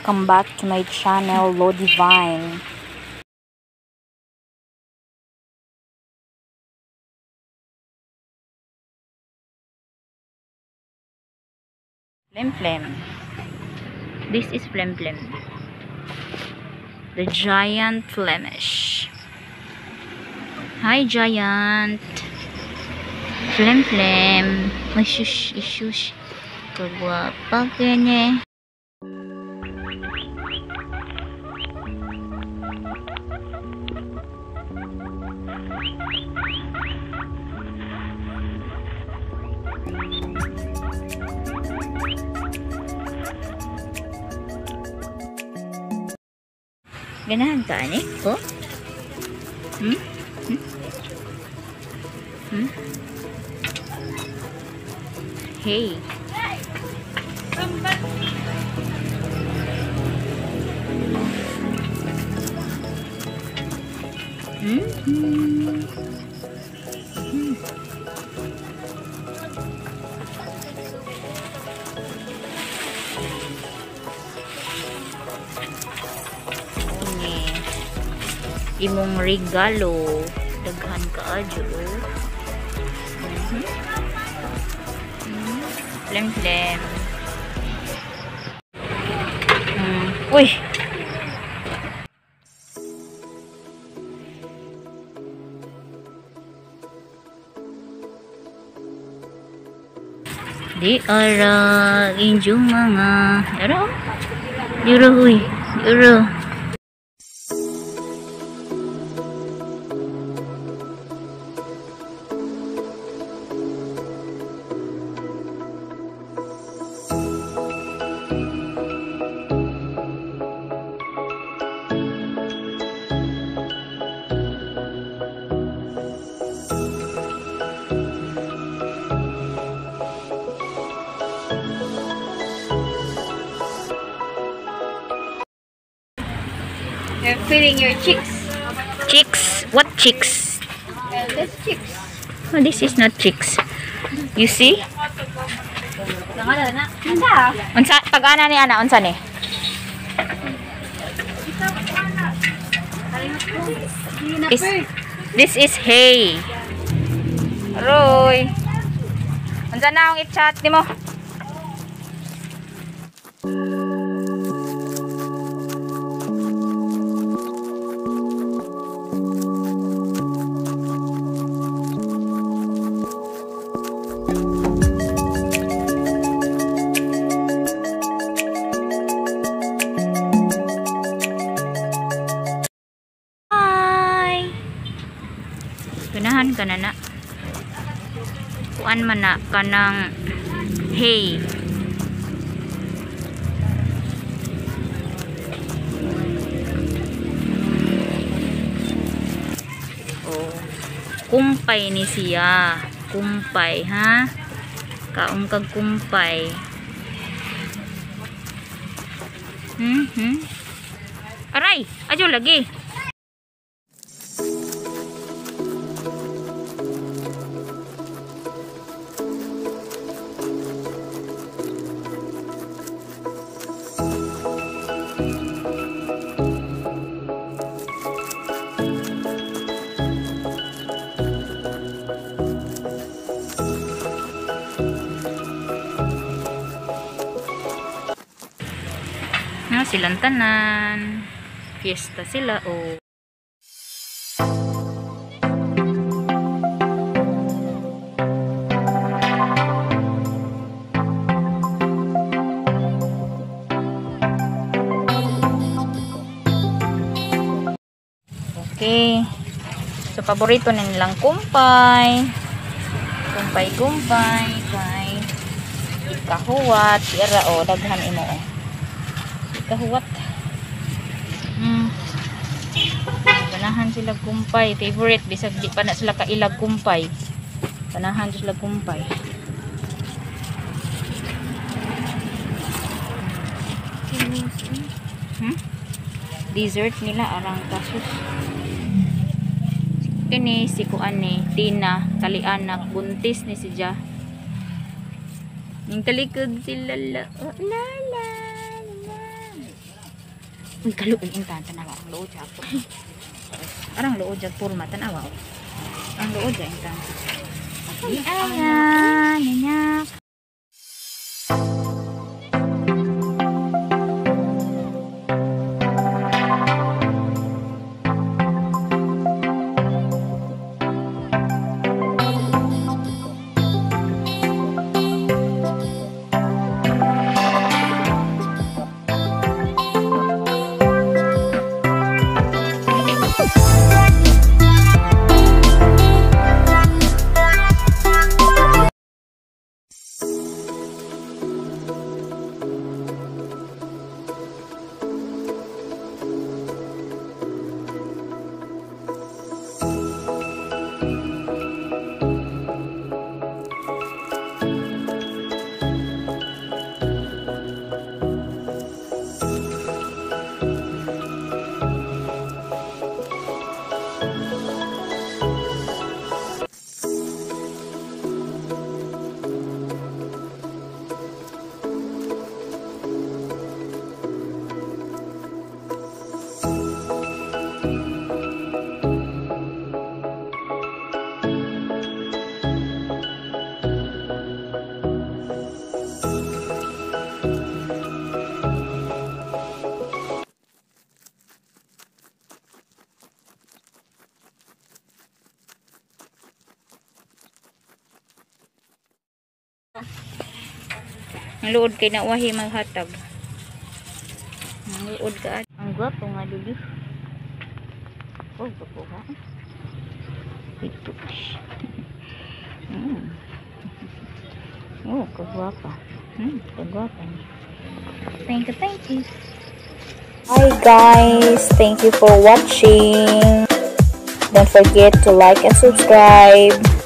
welcome back to my channel Lo Divine. Flem Flem. This is Flem Flem. The giant Flemish. Hi giant. Flem Flem. Ay shush, shush. Kagwapa kanya. Ganahan ka, ani? Ko? Hmm? Hmm? Hmm? Hey. Hmm? Imong regalo. Daghan ka adyo. Mhm. Mhm. Flem flem. Hmm. Uy. Di ara inyong mga Dara oh. Dira huy Dira You're feeling your cheeks. Chicks What chicks? Well, that's cheeks. Oh, this is not chicks You see? Nanda. Unsa pag-ana ni ana unsa ni? Is, this is hay. Roy. Unsa na ang i-chat nimo? Hi. Ganahan ka na na. Kuan man na kanang hay. Oh. Kumpay ni siya. Kumpay, ha? Kaong kag kumpay. Hmm, hmm. Aray, ajo lagi. Silang tanan. Fiesta sila oh. Okay. So, paborito na nilang kumpay. Kumpay, kumpay. Ikahuwat. Ira, o. Daghan imo, o. Ikahuwat. Hmm. Ganahan sila kumpay. Favorite. Bisag di pa na sila kailag kumpay. Ganahan sila kumpay. Hmm? Dessert nila arang kasus. Kini si kuan ni Tina kalianak buntis ni si Ja. Ning talikod si Lala. Oh. Lala. Uy, kaluoy yung tan tanawa ang siya ako. Arang luod siya purma tanawa. Ang luod siya yung tan. Ayan, nanyak. Ang luod kay nawahi maghatag. Ang luod ka. Ang gwapo nga lulu. Oh, gwapo ha. Ito. Hmm. Oh, kagwapa. Hmm, kagwapa. Thank you, thank you. Hi guys, thank you for watching. Don't forget to like and subscribe.